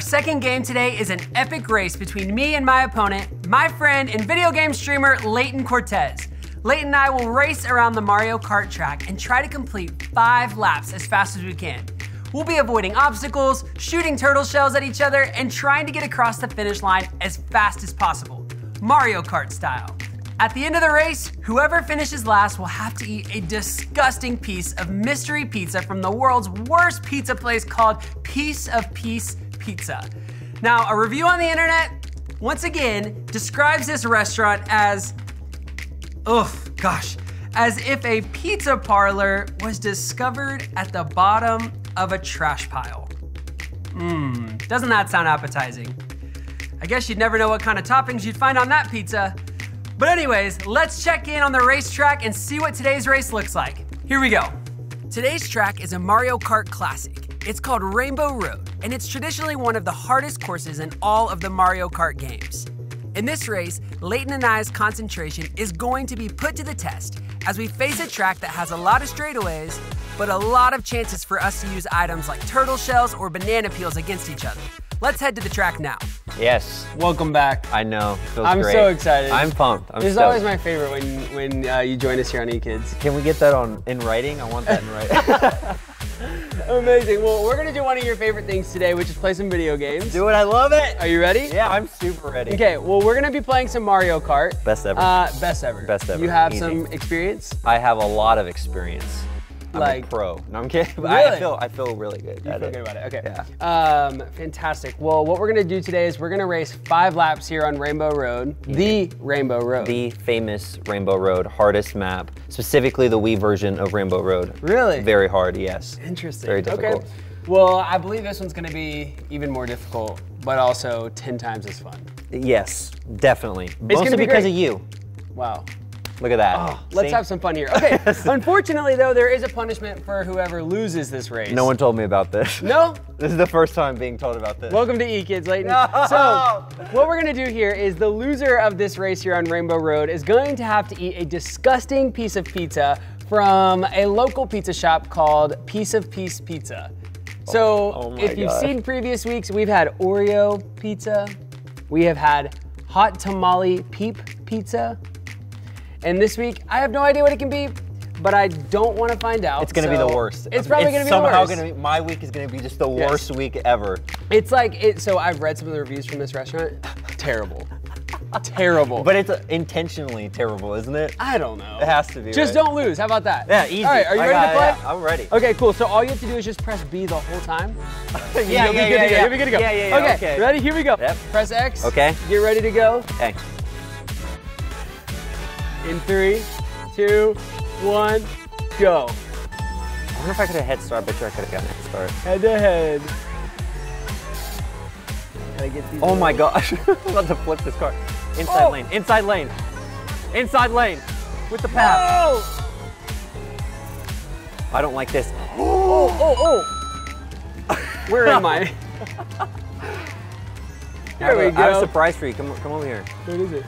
Our second game today is an epic race between me and my opponent, my friend and video game streamer Leighton Cortez. Leighton and I will race around the Mario Kart track and try to complete five laps as fast as we can. We'll be avoiding obstacles, shooting turtle shells at each other, and trying to get across the finish line as fast as possible, Mario Kart style. At the end of the race, whoever finishes last will have to eat a disgusting piece of mystery pizza from the world's worst pizza place called Piece of Peace Pizza. Now, a review on the internet, once again, describes this restaurant as, ugh, gosh, as if a pizza parlor was discovered at the bottom of a trash pile. Mmm, doesn't that sound appetizing? I guess you'd never know what kind of toppings you'd find on that pizza. But anyways, let's check in on the racetrack and see what today's race looks like. Here we go. Today's track is a Mario Kart classic. It's called Rainbow Road, and it's traditionally one of the hardest courses in all of the Mario Kart games. In this race, Leighton and I's concentration is going to be put to the test as we face a track that has a lot of straightaways, but a lot of chances for us to use items like turtle shells or banana peels against each other. Let's head to the track now. Yes. Welcome back. I know. Feels I'm great. so excited. I'm pumped. I'm this is always my favorite when when uh, you join us here on eKidz. Can we get that on in writing? I want that in writing. Amazing. Well, we're gonna do one of your favorite things today, which is play some video games. Do it. I love it. Are you ready? Yeah, I'm super ready. Okay. Well, we're gonna be playing some Mario Kart. Best ever. Uh, best ever. Best ever. You have Easy. some experience. I have a lot of experience. I'm Like- a pro. No, I'm kidding. But I feel I feel really good. You feel it. good about it. Okay. Yeah. Um, fantastic. Well, what we're gonna do today is we're gonna race five laps here on Rainbow Road, the Rainbow Road. The famous Rainbow Road hardest map, specifically the Wii version of Rainbow Road. Really? Very hard. Yes. Interesting. Very difficult. Okay. Well, I believe this one's gonna be even more difficult, but also 10 times as fun. Yes, definitely. It's Mostly be because great. of you. Wow. Look at that. Oh, let's have some fun here. Okay. Unfortunately, though, there is a punishment for whoever loses this race. No one told me about this. No? This is the first time being told about this. Welcome to eKidz, Leighton. No! So, what we're gonna do here is the loser of this race here on Rainbow Road is going to have to eat a disgusting piece of pizza from a local pizza shop called Piece of Peace Pizza. Oh, so, oh my if you've God. seen previous weeks, we've had Oreo pizza, we have had hot tamale peep pizza, and this week, I have no idea what it can be, but I don't want to find out. It's gonna be the worst. It's probably gonna be the somehow worst. gonna be. My week is gonna be just the Yes. worst week ever. It's like it. So I've read some of the reviews from this restaurant. Terrible. Terrible. But it's intentionally terrible, isn't it? I don't know. It has to be. Just right? don't lose. How about that? Yeah, easy. All right, are you I ready got to play? yeah, I'm ready. Okay, cool. So all you have to do is just press B the whole time. yeah, You'll be yeah, good yeah, to go. yeah. You'll be good to go. Yeah, yeah, yeah. Okay, Okay. ready? Here we go. Yep. Press X. Okay. Get ready to go. Okay. In three, two, one, go. I wonder if I could have head start. Bet you I could have gotten a head start. Head to head. Gotta get these Oh my gosh. I'm about to flip this car. Inside Oh. lane. Inside lane. Inside lane. With the pass. Oh! I don't like this. Oh, oh, oh. Where am I? I Here have we a- I have a go. surprise for you. Come, come over here. What is it?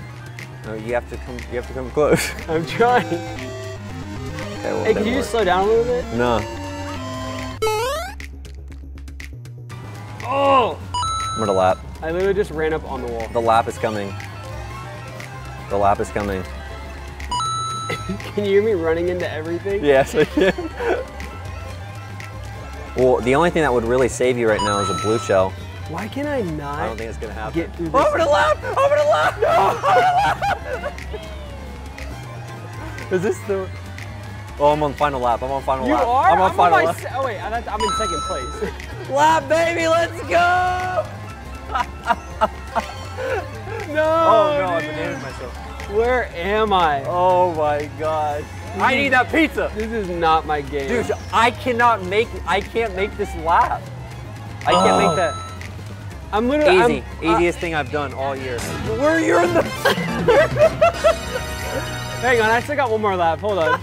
No, you have to come. You have to come close. I'm trying. Okay, well, Hey, can you just slow down a little bit? No. Oh! I'm gonna lap. I literally just ran up on the wall. The lap is coming. The lap is coming. Can you hear me running into everything? Yes, I can. well, the only thing that would really save you right now is a blue shell. Why can I not? I don't think it's gonna happen. Get through this. Over the lap! Over the lap! No! is this the? Oh, I'm on final lap. I'm on final You lap. are? I'm on final my lap. oh wait, I'm, I'm in second place. lap, baby, let's go! no. Oh no, I dude. bananas myself. Where am I? Oh my god. I need that pizza. This is not my game. Dude, I cannot make, I can't make this lap. I can't Oh. make that. I'm literally Easy, I'm, uh, easiest thing I've done all year. Where are you're in the. hang on, I still got one more lap. Hold on.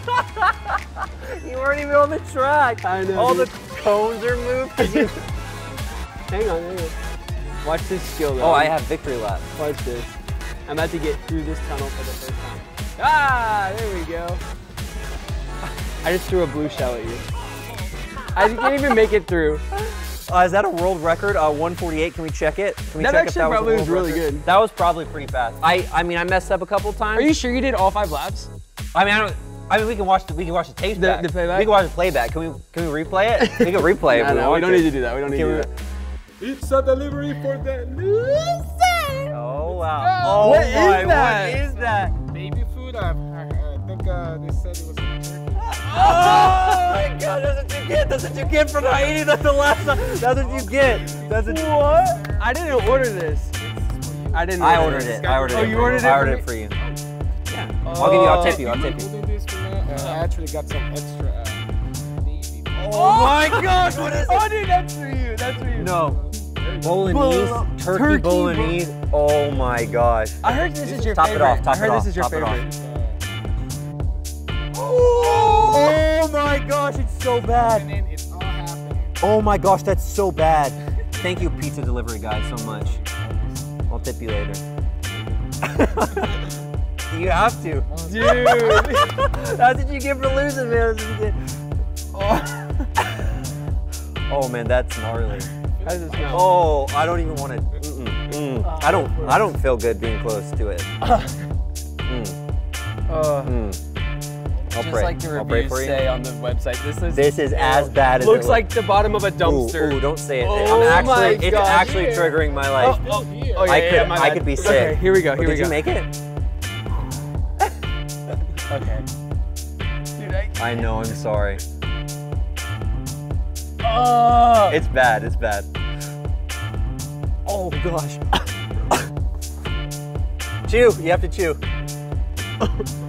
you weren't even on the track. I know, All dude. the cones are moved. hang on, hang on. Watch this skill though. oh, I have victory lap. Watch this. I'm about to get through this tunnel for the first time. Ah, there we go. I just threw a blue shell at you. I can't even make it through. Uh, is that a world record? Uh, 148. Can we check it? Can we That check if actually was a probably was world really record? good. That was probably pretty fast. I I mean I messed up a couple times. Are you sure you did all five laps? I mean I don't. I mean we can watch the we can watch the tape The- back. the playback? We can watch the playback. Can we can we replay it? We can replay it. No, if we, no, we don't need to do that. We don't need Can to we- do that. It's a delivery for the loser. Oh wow. Oh What is my, that? What is that? Baby food. I, I, I think uh, they said it was from Turkey. My god, that's what you get. That's what you get from Haiti. That's the last time. That's what you get. That's what you What? I didn't order this. I didn't. I ordered this. it. I ordered Oh, it. you ordered it I for ordered it for you. Yeah. I'll give you. I'll tip you. I'll tip you. Including this for now, uh, I actually got some extra uh, baby. Oh my gosh, what is Oh, dude, that's for you. That's for you. No. Bolognese, Bolo- turkey, turkey bolognese. Oh my gosh. I heard this is your Top it off, top I heard it this off, is your top it off. favorite. Oh my gosh, it's so bad. It's. Oh my gosh, that's so bad. Thank you, pizza delivery guys, so much. I'll tip you later. you have to. Dude. That's what you get for losing, man. That's what you get. Oh. oh man, that's gnarly. How does it smell? Oh, I don't even want to. Mm, mm. I don't. I don't feel good being close to it. Mm, Uh, mm. I'll just pray. like the reviews say on the website, this is This is as bad as looks it like the bottom of a dumpster. Ooh, ooh, don't say it. Oh I'm actually. It's gosh. actually Yeah. triggering my life. Oh, oh Here. oh, yeah, I could. yeah, I could be Okay, sick. here we go. But Here we did go. you make it? Okay. Dude, I. I know. I'm sorry. Oh. It's bad. It's bad. Oh gosh. chew. You have to chew.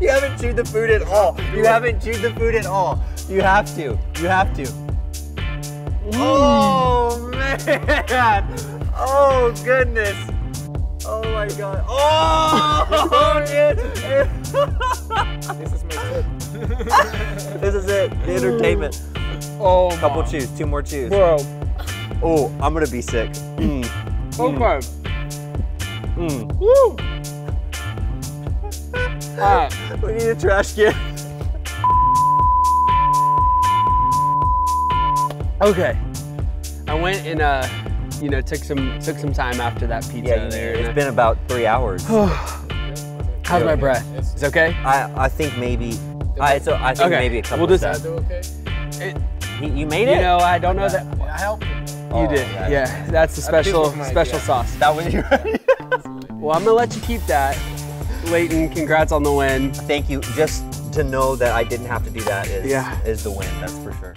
you haven't chewed the food at all. You haven't chewed the food at all. You have to. You have to. Oh man. Oh goodness. Oh my god. Oh dude. This is my tip. this is it. The entertainment. oh. Couple my- chews. Two more chews. Bro. Oh, I'm gonna be sick. Mm. Okay. Mm. Woo. Alright. We need a trash can. Okay. I went and uh, you know, took some took some time after that pizza Yeah, you there. It's and I- been about three hours. How's my breath? It's okay? I, I think maybe. I, so I think Okay, maybe a couple we'll just- steps. Do okay? You, you made it. You know, I don't know that. I helped him. Oh, You did. that's- Yeah, that's the I think this special special idea. sauce. That was your. Well, I'm gonna let you keep that. Leighton, congrats on the win. Thank you. Just to know that I didn't have to do that is Yeah. is the win. That's for sure.